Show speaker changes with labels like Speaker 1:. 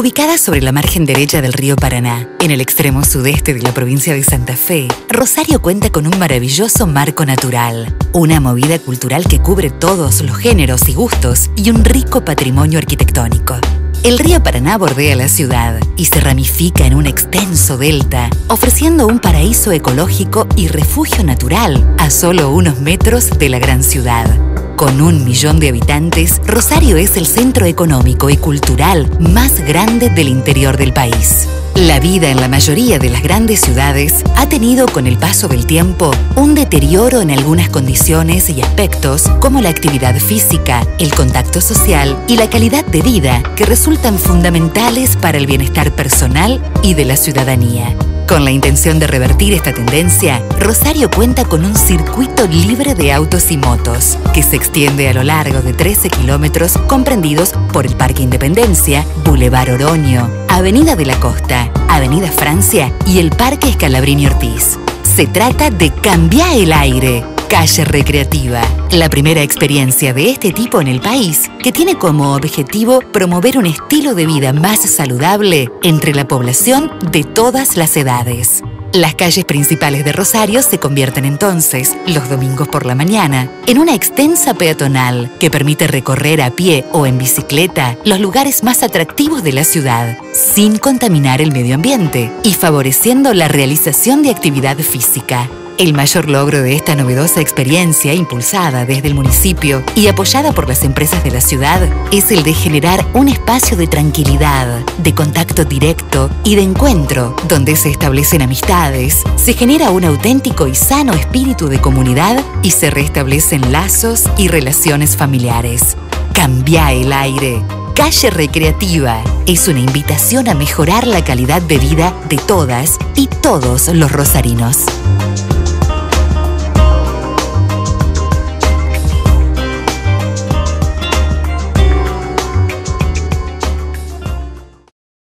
Speaker 1: Ubicada sobre la margen derecha del río Paraná, en el extremo sudeste de la provincia de Santa Fe, Rosario cuenta con un maravilloso marco natural, una movida cultural que cubre todos los géneros y gustos y un rico patrimonio arquitectónico. El río Paraná bordea la ciudad y se ramifica en un extenso delta, ofreciendo un paraíso ecológico y refugio natural a solo unos metros de la gran ciudad. Con un millón de habitantes, Rosario es el centro económico y cultural más grande del interior del país. La vida en la mayoría de las grandes ciudades ha tenido con el paso del tiempo un deterioro en algunas condiciones y aspectos como la actividad física, el contacto social y la calidad de vida que resultan fundamentales para el bienestar personal y de la ciudadanía. Con la intención de revertir esta tendencia, Rosario cuenta con un circuito libre de autos y motos, que se extiende a lo largo de 13 kilómetros comprendidos por el Parque Independencia, Boulevard Oroño, Avenida de la Costa, Avenida Francia y el Parque Escalabrini Ortiz. Se trata de cambiar el aire Calle Recreativa, la primera experiencia de este tipo en el país que tiene como objetivo promover un estilo de vida más saludable entre la población de todas las edades. Las calles principales de Rosario se convierten entonces, los domingos por la mañana, en una extensa peatonal que permite recorrer a pie o en bicicleta los lugares más atractivos de la ciudad, sin contaminar el medio ambiente y favoreciendo la realización de actividad física. El mayor logro de esta novedosa experiencia, impulsada desde el municipio y apoyada por las empresas de la ciudad, es el de generar un espacio de tranquilidad, de contacto directo y de encuentro, donde se establecen amistades, se genera un auténtico y sano espíritu de comunidad y se restablecen lazos y relaciones familiares. Cambia el aire. Calle Recreativa es una invitación a mejorar la calidad de vida de todas y todos los rosarinos.